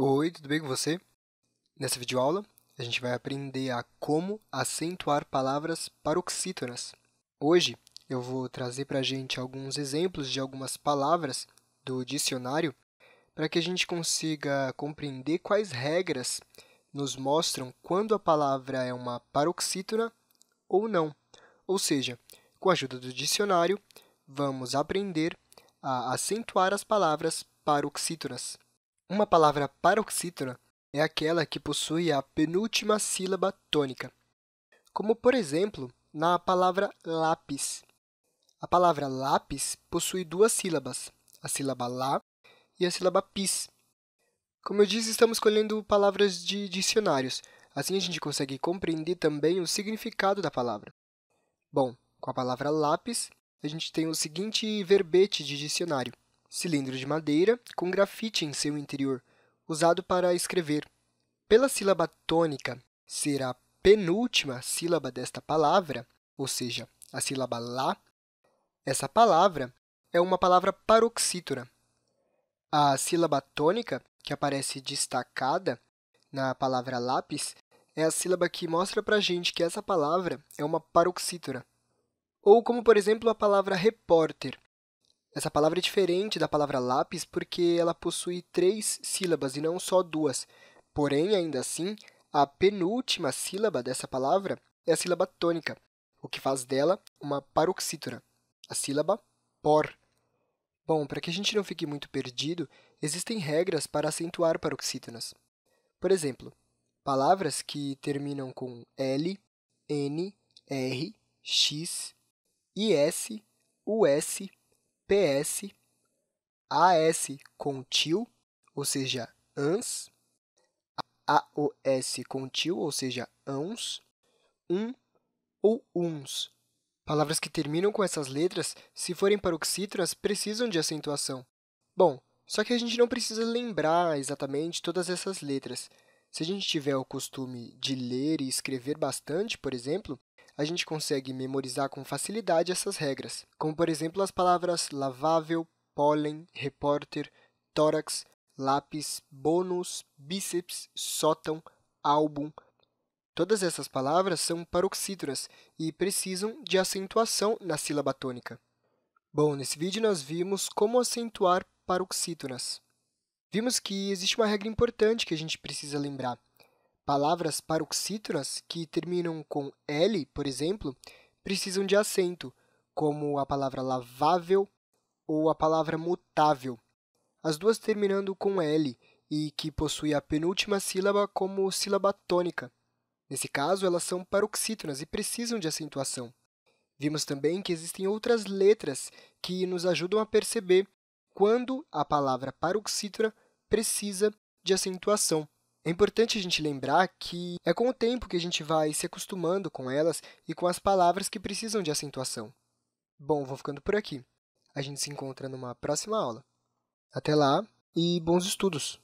Oi, tudo bem com você? Nessa videoaula, a gente vai aprender a como acentuar palavras paroxítonas. Hoje, eu vou trazer para a gente alguns exemplos de algumas palavras do dicionário para que a gente consiga compreender quais regras nos mostram quando a palavra é uma paroxítona ou não. Ou seja, com a ajuda do dicionário, vamos aprender a acentuar as palavras paroxítonas. Uma palavra paroxítona é aquela que possui a penúltima sílaba tônica, como, por exemplo, na palavra lápis. A palavra lápis possui duas sílabas, a sílaba lá e a sílaba pis. Como eu disse, estamos escolhendo palavras de dicionários, assim a gente consegue compreender também o significado da palavra. Bom, com a palavra lápis, a gente tem o seguinte verbete de dicionário cilindro de madeira com grafite em seu interior, usado para escrever. Pela sílaba tônica ser a penúltima sílaba desta palavra, ou seja, a sílaba lá, essa palavra é uma palavra paroxítona. A sílaba tônica, que aparece destacada na palavra lápis, é a sílaba que mostra para a gente que essa palavra é uma paroxítona. Ou como, por exemplo, a palavra repórter, essa palavra é diferente da palavra lápis porque ela possui três sílabas e não só duas. Porém, ainda assim, a penúltima sílaba dessa palavra é a sílaba tônica, o que faz dela uma paroxítona, a sílaba por. Bom, para que a gente não fique muito perdido, existem regras para acentuar paroxítonas. Por exemplo, palavras que terminam com L, N, R, X, IS, US, PS, AS com til, ou seja, ans, AOS com til, ou seja, ãos, um ou uns. Palavras que terminam com essas letras, se forem paroxítonas, precisam de acentuação. Bom, só que a gente não precisa lembrar exatamente todas essas letras. Se a gente tiver o costume de ler e escrever bastante, por exemplo, a gente consegue memorizar com facilidade essas regras, como, por exemplo, as palavras lavável, pólen, repórter, tórax, lápis, bônus, bíceps, sótão, álbum. Todas essas palavras são paroxítonas e precisam de acentuação na sílaba tônica. Bom, nesse vídeo nós vimos como acentuar paroxítonas. Vimos que existe uma regra importante que a gente precisa lembrar. Palavras paroxítonas que terminam com L, por exemplo, precisam de acento, como a palavra lavável ou a palavra mutável. As duas terminando com L e que possuem a penúltima sílaba como sílaba tônica. Nesse caso, elas são paroxítonas e precisam de acentuação. Vimos também que existem outras letras que nos ajudam a perceber quando a palavra paroxítona precisa de acentuação. É importante a gente lembrar que é com o tempo que a gente vai se acostumando com elas e com as palavras que precisam de acentuação. Bom, vou ficando por aqui. A gente se encontra numa próxima aula. Até lá e bons estudos!